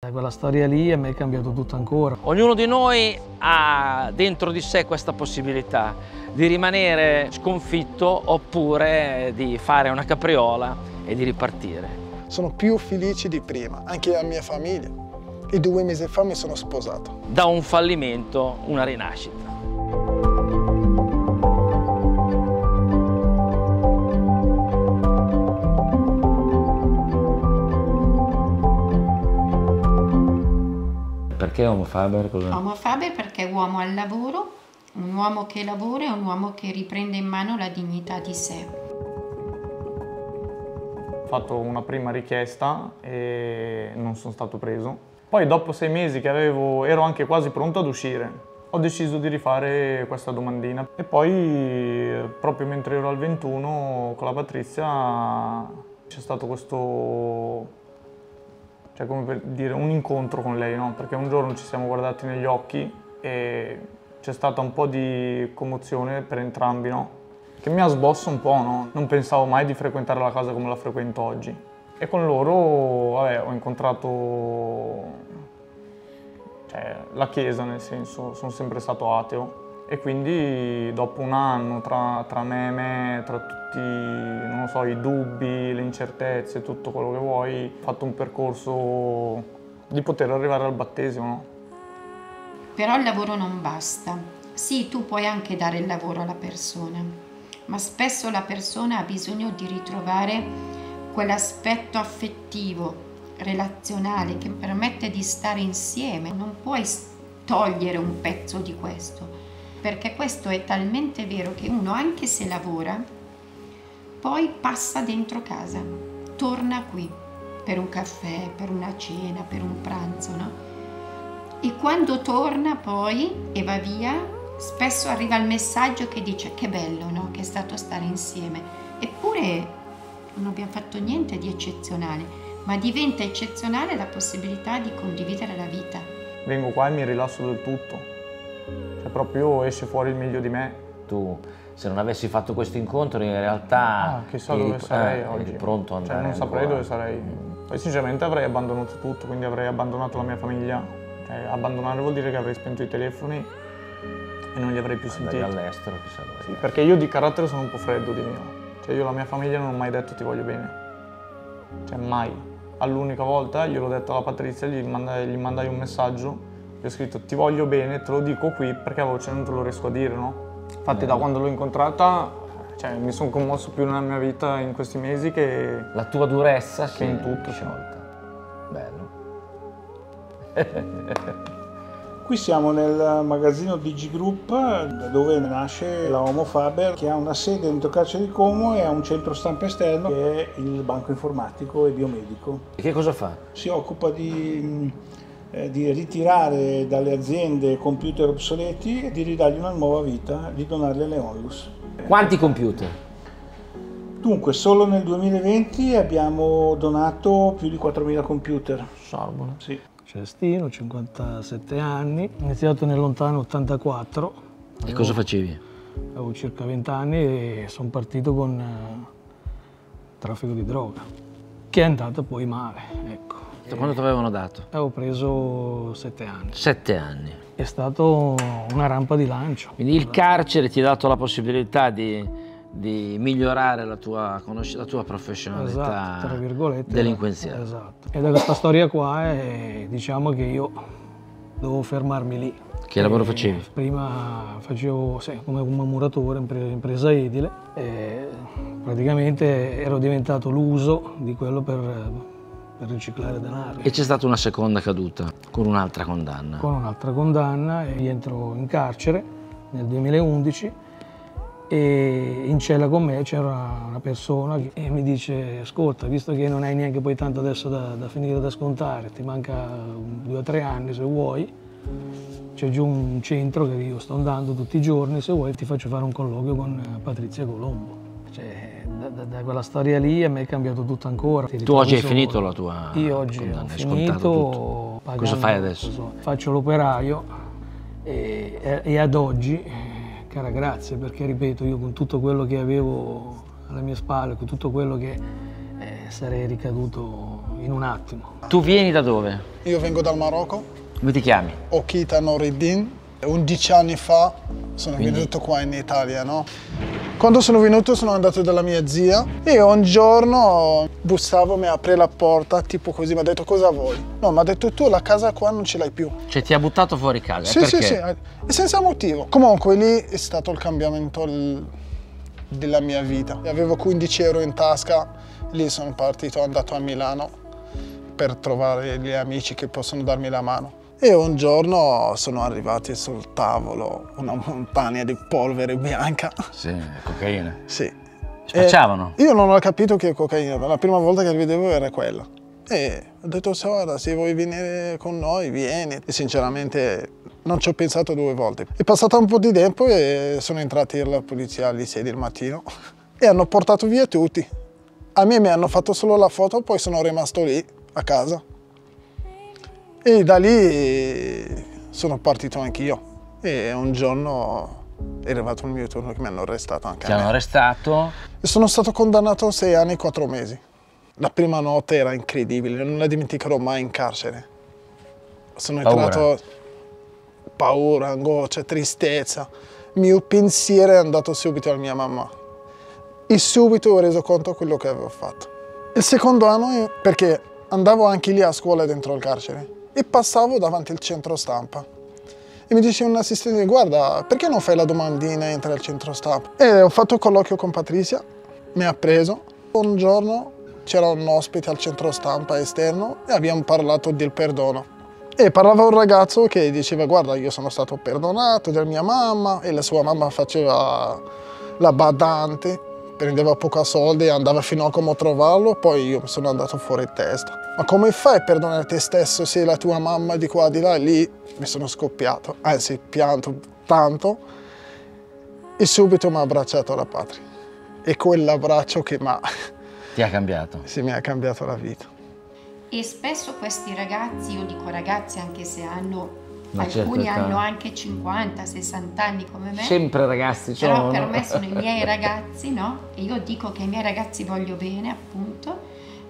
Da quella storia lì a me è cambiato tutto ancora. Ognuno di noi ha dentro di sé questa possibilità di rimanere sconfitto oppure di fare una capriola e di ripartire. Sono più felice di prima, anche la mia famiglia. E due mesi fa mi sono sposato. Da un fallimento una rinascita. Perché Homo Faber? Cosa? Homo Faber perché è uomo al lavoro, un uomo che lavora e un uomo che riprende in mano la dignità di sé. Ho fatto una prima richiesta e non sono stato preso. Poi dopo sei mesi che avevo, ero anche quasi pronto ad uscire, ho deciso di rifare questa domandina. E poi proprio mentre ero al 21 con la Patrizia c'è stato questo cioè come per dire un incontro con lei, no? Perché un giorno ci siamo guardati negli occhi e c'è stata un po' di commozione per entrambi, no? Che mi ha sbosso un po', no? Non pensavo mai di frequentare la casa come la frequento oggi. E con loro, vabbè, ho incontrato cioè, la chiesa, nel senso, sono sempre stato ateo e quindi dopo un anno tra, tra me e me, tra tutti so, i dubbi, le incertezze, tutto quello che vuoi, ho fatto un percorso di poter arrivare al battesimo. Però il lavoro non basta. Sì, tu puoi anche dare il lavoro alla persona, ma spesso la persona ha bisogno di ritrovare quell'aspetto affettivo, relazionale che permette di stare insieme. Non puoi togliere un pezzo di questo perché questo è talmente vero che uno anche se lavora, poi passa dentro casa, torna qui per un caffè, per una cena, per un pranzo, no? E quando torna poi e va via, spesso arriva il messaggio che dice che bello, no? Che è stato stare insieme. Eppure non abbiamo fatto niente di eccezionale, ma diventa eccezionale la possibilità di condividere la vita. Vengo qua e mi rilasso del tutto cioè proprio esce fuori il meglio di me. Tu se non avessi fatto questo incontro in realtà... Ah, chissà eri, dove sarei eh, oggi. pronto a andare Cioè non saprei dove sarei. Poi sinceramente avrei abbandonato tutto, quindi avrei abbandonato la mia famiglia. Cioè, abbandonare vuol dire che avrei spento i telefoni e non li avrei più sentiti. All'estero, chissà dove. Sì, perché io di carattere sono un po' freddo di mio. Cioè io alla mia famiglia non ho mai detto ti voglio bene. Cioè mai. All'unica volta gliel'ho detto alla Patrizia, gli mandai, gli mandai un messaggio gli ho scritto ti voglio bene, te lo dico qui perché a voce non te lo riesco a dire, no? Infatti da quando l'ho incontrata cioè, mi sono commosso più nella mia vita in questi mesi che... La tua durezza che in tutto. Sciolta. Bello. Qui siamo nel magazzino Digi Group, da dove nasce la Homo Faber, che ha una sede dentro Carcere di Como e ha un centro stampa esterno che è il banco informatico e biomedico. E che cosa fa? Si occupa di eh, di ritirare dalle aziende computer obsoleti e di ridargli una nuova vita, di donarli alle onlus. Quanti computer? Dunque, solo nel 2020 abbiamo donato più di 4.000 computer. Salvo. Sì. Celestino, 57 anni, ho iniziato nel lontano 84. E avevo, cosa facevi? Avevo circa 20 anni e sono partito con eh, traffico di droga, che è andato poi male, ecco. Quando ti avevano dato? Avevo preso sette anni. Sette anni. È stato una rampa di lancio. Quindi il carcere ti ha dato la possibilità di, di migliorare la tua, la tua professionalità esatto, delinquenziale. Esatto. E da questa storia qua è, diciamo che io dovevo fermarmi lì. Che lavoro facevi? Prima facevo sì, come un muratore, impresa edile e praticamente ero diventato l'uso di quello per per riciclare denaro. E c'è stata una seconda caduta con un'altra condanna? Con un'altra condanna e rientro in carcere nel 2011 e in cella con me c'era una persona che mi dice ascolta visto che non hai neanche poi tanto adesso da, da finire da scontare ti manca due o tre anni se vuoi c'è giù un centro che io sto andando tutti i giorni se vuoi ti faccio fare un colloquio con Patrizia Colombo cioè, da, da, quella storia lì a me è cambiato tutto ancora. Tu oggi hai finito la tua Io oggi condanna, ho finito. Cosa fai adesso? Faccio l'operaio e, e, ad oggi, cara grazie, perché ripeto, io con tutto quello che avevo alle mie spalle, con tutto quello che eh, sarei ricaduto in un attimo. Tu vieni da dove? Io vengo dal Marocco, Come ti chiami? Okita Noreddin. 11 anni fa sono Quindi- venuto qua in Italia, no? Quando sono venuto sono andato dalla mia zia e un giorno bussavo, mi apre la porta, tipo così, mi ha detto cosa vuoi? No, mi ha detto tu la casa qua non ce l'hai più. Cioè ti ha buttato fuori casa? Sì, e sì, perché? sì, e senza motivo. Comunque lì è stato il cambiamento della mia vita. Avevo 15 euro in tasca, lì sono partito, andato a Milano per trovare gli amici che possono darmi la mano. E un giorno sono arrivati sul tavolo una montagna di polvere bianca. Sì, cocaina. Sì. Spacciavano? E io non ho capito che è cocaina, la prima volta che vedevo era quella. E ho detto, guarda, se vuoi venire con noi, vieni. E sinceramente non ci ho pensato due volte. È passato un po' di tempo e sono entrati la polizia alle 6 del mattino e hanno portato via tutti. A me mi hanno fatto solo la foto, poi sono rimasto lì, a casa. E da lì sono partito anch'io. E un giorno è arrivato il mio turno che mi hanno arrestato anche Ti a hanno arrestato? E sono stato condannato a sei anni e quattro mesi. La prima notte era incredibile, non la dimenticherò mai in carcere. Sono Paura. entrato paura, angoscia, tristezza. Il mio pensiero è andato subito alla mia mamma. E subito ho reso conto di quello che avevo fatto. Il secondo anno perché andavo anche lì a scuola dentro il carcere e passavo davanti al centro stampa. E mi dice un assistente, guarda, perché non fai la domandina e entri al centro stampa? E ho fatto colloquio con Patrizia, mi ha preso. Un giorno c'era un ospite al centro stampa esterno e abbiamo parlato del perdono. E parlava un ragazzo che diceva, guarda, io sono stato perdonato da mia mamma e la sua mamma faceva la badante, prendeva poca soldi e andava fino a come trovarlo, poi io sono andato fuori testa. Ma come fai a perdonare te stesso se la tua mamma di qua di là e lì mi sono scoppiato, anzi pianto tanto e subito mi ha abbracciato la patria. E quell'abbraccio che mi ha- Ti ha cambiato? sì, mi ha cambiato la vita. E spesso questi ragazzi, io dico ragazzi anche se hanno, Una certa alcuni età. hanno anche 50, 60 anni come me, Sempre ragazzi però sono. per me sono i miei ragazzi, no? E io dico che ai miei ragazzi voglio bene, appunto,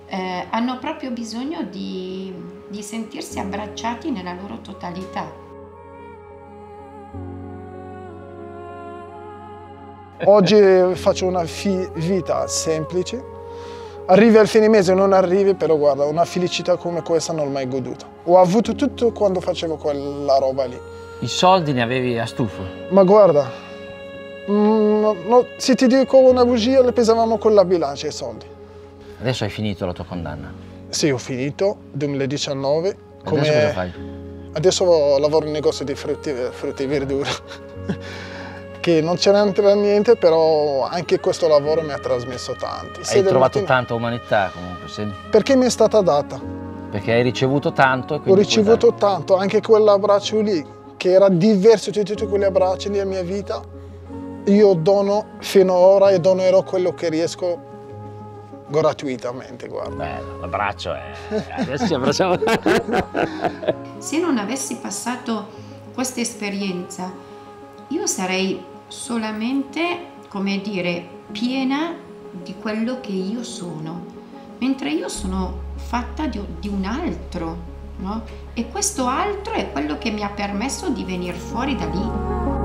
eh, hanno proprio bisogno di, di sentirsi abbracciati nella loro totalità. Oggi faccio una fi- vita semplice. Arrivi al fine mese o non arrivi, però guarda, una felicità come questa non l'ho mai goduta. Ho avuto tutto quando facevo quella roba lì. I soldi ne avevi a stufo. Ma guarda, mm, no- no, se ti dico una bugia, le pesavamo con la bilancia i soldi. Adesso hai finito la tua condanna. Sì, ho finito, 2019. E Adesso cosa fai? Adesso lavoro in negozio di frutti, frutti e verdura. che non c'entra niente, però anche questo lavoro mi ha trasmesso tanto. Hai trovato tanta umanità comunque, sì. Perché mi è stata data. Perché hai ricevuto tanto e Ho quindi ricevuto tanto, anche quell'abbraccio lì, che era diverso da tutti quegli abbracci nella mia vita. Io dono fino ad ora e donerò quello che riesco gratuitamente, guarda. dare. Bello, l'abbraccio è. Adesso ci abbracciamo. Se non avessi passato questa esperienza, io sarei solamente, come dire, piena di quello che io sono, mentre io sono fatta di, di un altro, no? E questo altro è quello che mi ha permesso di venire fuori da lì.